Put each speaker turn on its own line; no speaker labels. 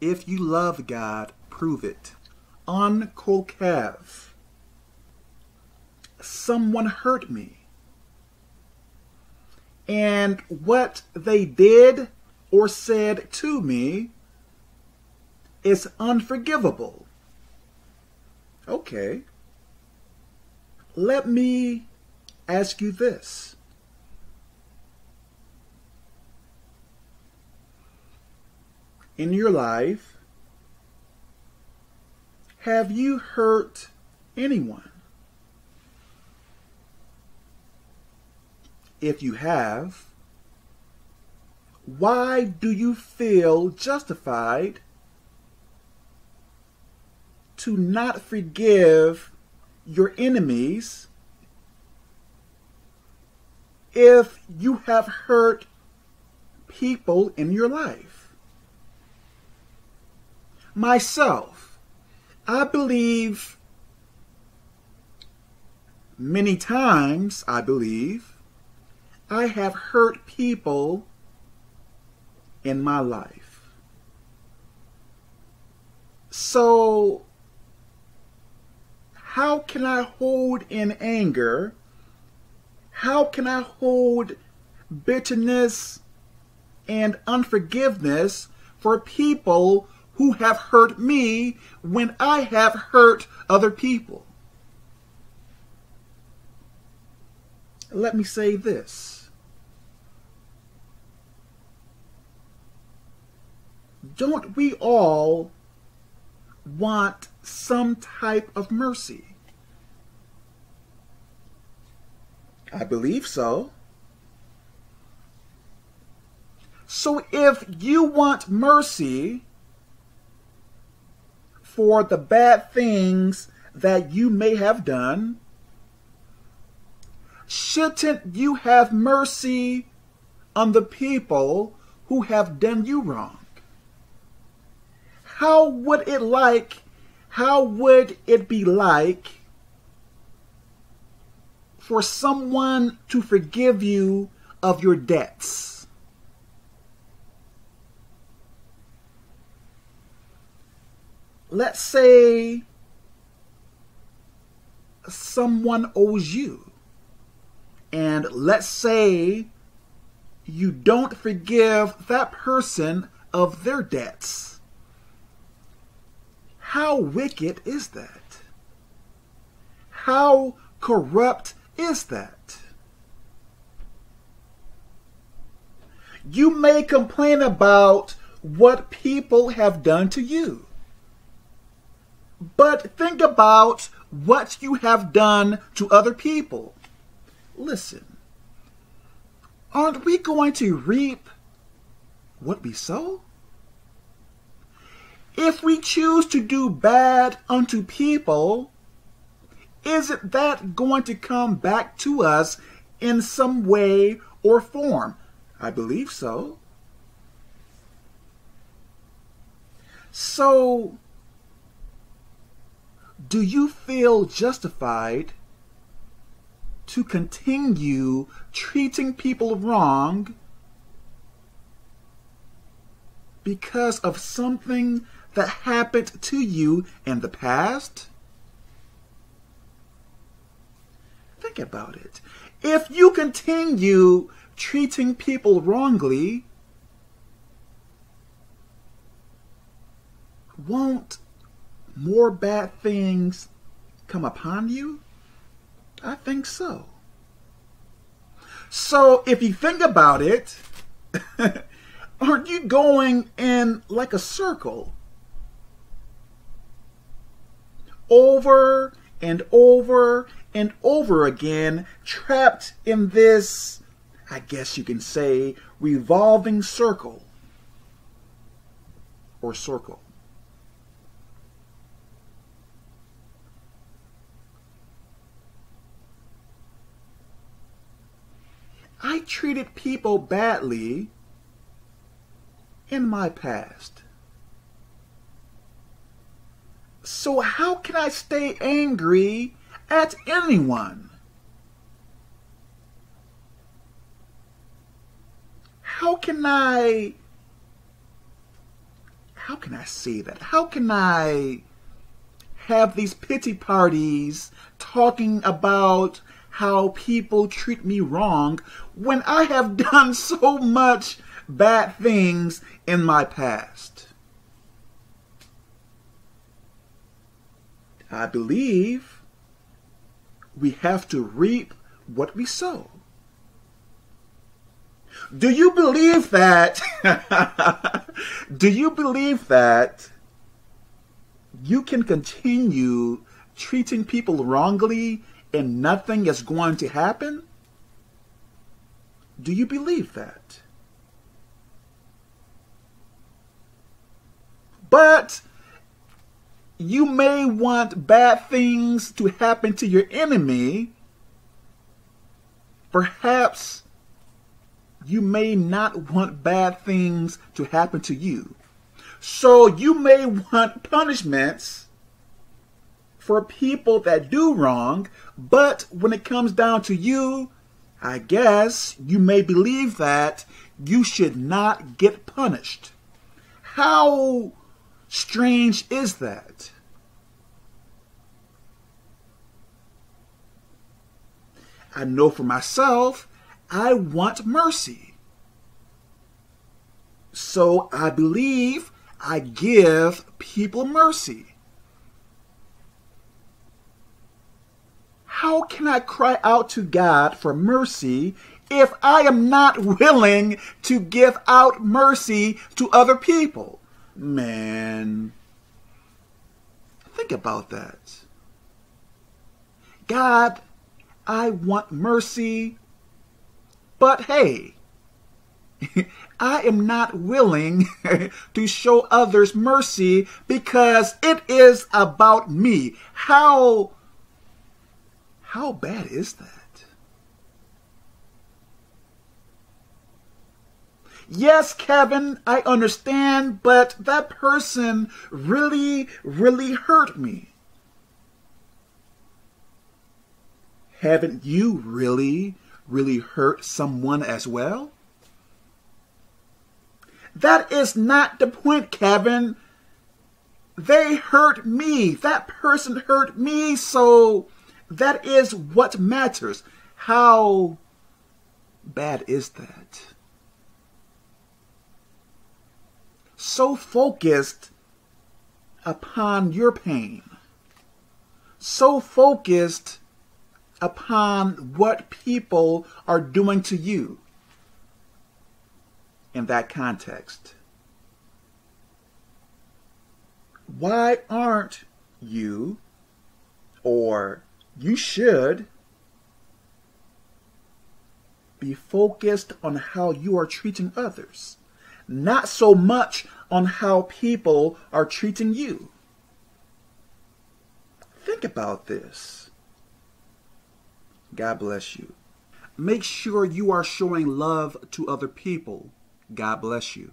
If you love God, prove it. On Kolkev, someone hurt me. And what they did or said to me is unforgivable. Okay. Let me ask you this. In your life, have you hurt anyone? If you have, why do you feel justified to not forgive your enemies if you have hurt people in your life. Myself, I believe many times, I believe, I have hurt people in my life. So, how can I hold in anger? How can I hold bitterness and unforgiveness for people who have hurt me when I have hurt other people? Let me say this. Don't we all want some type of mercy? I believe so. So if you want mercy for the bad things that you may have done, shouldn't you have mercy on the people who have done you wrong? How would it like, how would it be like for someone to forgive you of your debts. Let's say someone owes you, and let's say you don't forgive that person of their debts. How wicked is that? How corrupt is that? You may complain about what people have done to you. But think about what you have done to other people. Listen, aren't we going to reap what we sow? If we choose to do bad unto people, isn't that going to come back to us in some way or form? I believe so. So, do you feel justified to continue treating people wrong because of something that happened to you in the past? Think about it. If you continue treating people wrongly, won't more bad things come upon you? I think so. So if you think about it, aren't you going in like a circle? Over and over and over again, trapped in this, I guess you can say, revolving circle or circle. I treated people badly in my past. So how can I stay angry at anyone. How can I how can I say that? How can I have these pity parties talking about how people treat me wrong when I have done so much bad things in my past? I believe we have to reap what we sow. Do you believe that? do you believe that you can continue treating people wrongly and nothing is going to happen? Do you believe that? But you may want bad things to happen to your enemy. Perhaps you may not want bad things to happen to you. So you may want punishments for people that do wrong, but when it comes down to you, I guess you may believe that you should not get punished. How strange is that? I know for myself I want mercy. So I believe I give people mercy. How can I cry out to God for mercy if I am not willing to give out mercy to other people? Man, think about that. God, I want mercy but hey, I am not willing to show others mercy because it is about me. How how bad is that? Yes, Kevin, I understand, but that person really, really hurt me. Haven't you really really hurt someone as well? That is not the point, Kevin. They hurt me. That person hurt me, so that is what matters. How bad is that? So focused upon your pain, so focused upon what people are doing to you in that context. Why aren't you, or you should, be focused on how you are treating others, not so much on how people are treating you? Think about this. God bless you. Make sure you are showing love to other people. God bless you.